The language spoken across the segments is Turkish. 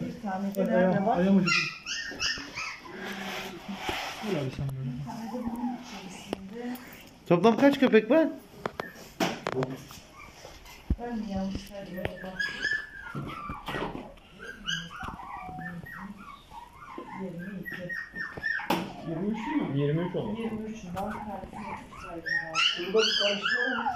Bir tane de Bak nerede ayağım, var? ayağım acıdı. Gel abi sen böyle. Toplam kaç köpek var? Ben mi yanlış? Yirmi iki. 23 değil mi? 23 oldu. Yirmi bir tanesini açıp saydım galiba. Burada bir karıştırma mı?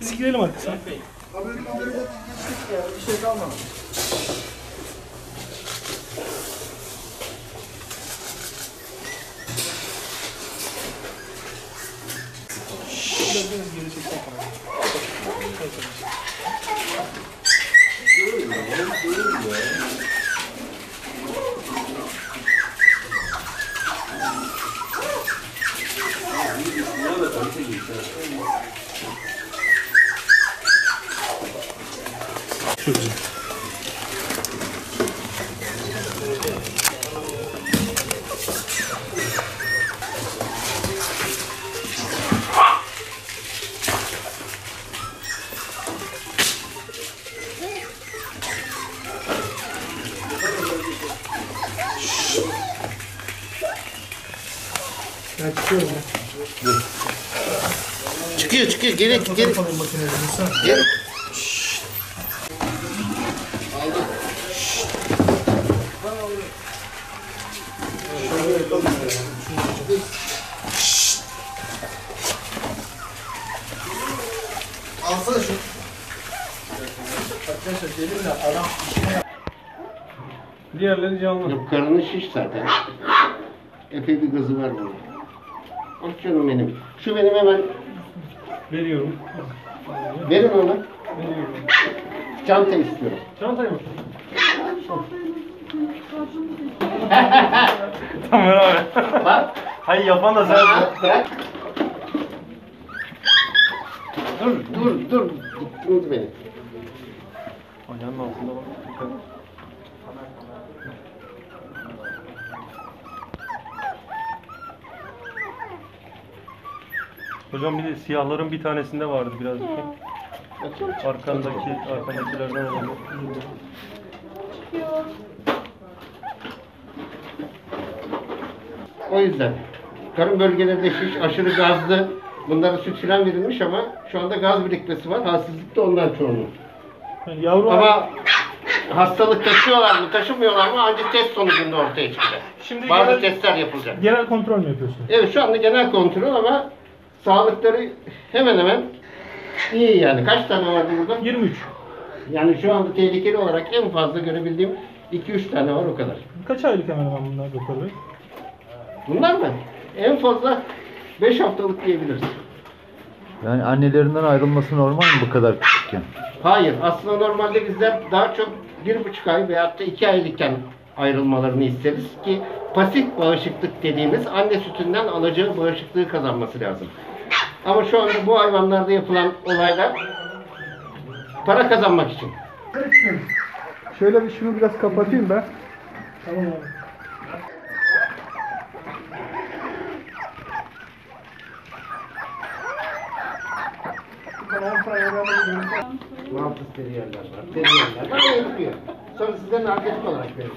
Biz gidelim arkasına. Haberi haberi de geçtik ya. Bir şey kalmadı. Çok güzel. Ben çıkıyorum ya. Çıkıyor çıkıyor geri geri. Geri. Alsana şu. Arkadaşlar dedim ya adam Diğerleri canlı. Yok karnı şiş zaten. Epey bir gazı var bunun. Bak canım benim. Şu benim hemen Veriyorum. verin ona. Veriyorum. Çanta istiyorum. Çantayı mı? tamam abi. Bak. Hayır yapan da Bırak. bırak. Dur dur dur. Tuttunuz beni. Ayağının altında bak. Hocam bir de siyahların bir tanesinde vardı birazcık. Arkandaki, arkandakilerden olabilir. O yüzden. Karın bölgelerinde şiş, aşırı gazlı. Bunlara süt filan verilmiş ama şu anda gaz birikmesi var. Halsizlik de ondan çoğunluğu. Yani yavru Ama hastalık taşıyorlar mı, taşımıyorlar mı ancak test sonucunda ortaya çıkacak. Şimdi Bazı genel- testler yapılacak. genel kontrol mü yapıyorsunuz? Evet şu anda genel kontrol ama sağlıkları hemen hemen iyi yani. Kaç tane vardı burada? 23. Yani şu anda tehlikeli olarak en fazla görebildiğim 2-3 tane var o kadar. Kaç aylık hemen hemen bunlar doktor bey? Bunlar mı? En fazla 5 haftalık diyebiliriz. Yani annelerinden ayrılması normal mi bu kadar küçükken? Hayır, aslında normalde bizler daha çok bir buçuk ay veyahut da iki aylıkken ayrılmalarını isteriz ki pasif bağışıklık dediğimiz anne sütünden alacağı bağışıklığı kazanması lazım. Ama şu anda bu hayvanlarda yapılan olaylar para kazanmak için. Şöyle bir şunu biraz kapatayım ben. Tamam abi. Mantı steriyerler var, steriyerler var, yetmiyor. Sonra size narkotik olarak yapacağız.